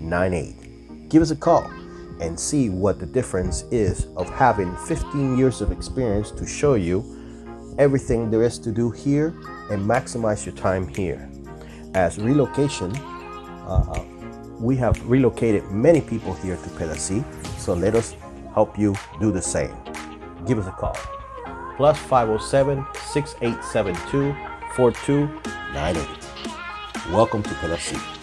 9898. Give us a call and see what the difference is of having 15 years of experience to show you everything there is to do here and maximize your time here. As relocation, uh, we have relocated many people here to Pedasi, so let us help you do the same. Give us a call. Plus 507 6872 4298. Welcome to Pedasi.